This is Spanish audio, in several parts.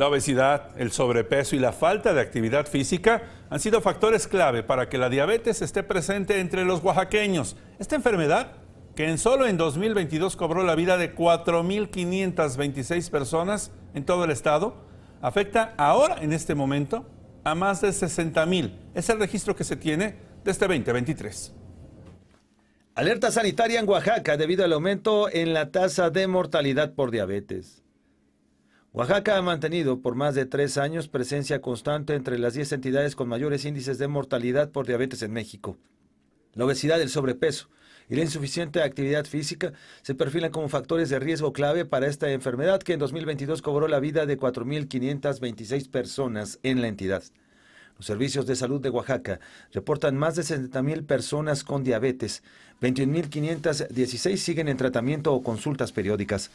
La obesidad, el sobrepeso y la falta de actividad física han sido factores clave para que la diabetes esté presente entre los oaxaqueños. Esta enfermedad, que en solo en 2022 cobró la vida de 4.526 personas en todo el estado, afecta ahora, en este momento, a más de 60.000. Es el registro que se tiene de este 2023. Alerta sanitaria en Oaxaca debido al aumento en la tasa de mortalidad por diabetes. Oaxaca ha mantenido por más de tres años presencia constante entre las 10 entidades con mayores índices de mortalidad por diabetes en México. La obesidad, el sobrepeso y la insuficiente actividad física se perfilan como factores de riesgo clave para esta enfermedad que en 2022 cobró la vida de 4.526 personas en la entidad. Los servicios de salud de Oaxaca reportan más de 60.000 personas con diabetes, 21.516 siguen en tratamiento o consultas periódicas.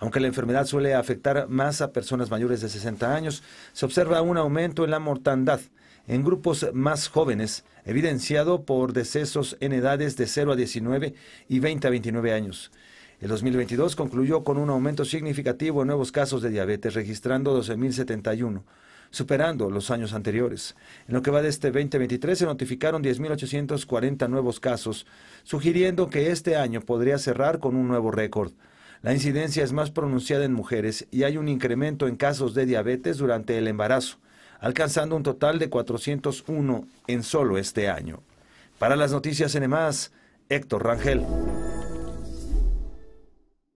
Aunque la enfermedad suele afectar más a personas mayores de 60 años, se observa un aumento en la mortandad en grupos más jóvenes, evidenciado por decesos en edades de 0 a 19 y 20 a 29 años. El 2022 concluyó con un aumento significativo en nuevos casos de diabetes, registrando 12.071, superando los años anteriores. En lo que va de este 2023 se notificaron 10.840 nuevos casos, sugiriendo que este año podría cerrar con un nuevo récord. La incidencia es más pronunciada en mujeres y hay un incremento en casos de diabetes durante el embarazo, alcanzando un total de 401 en solo este año. Para las noticias en Héctor Rangel.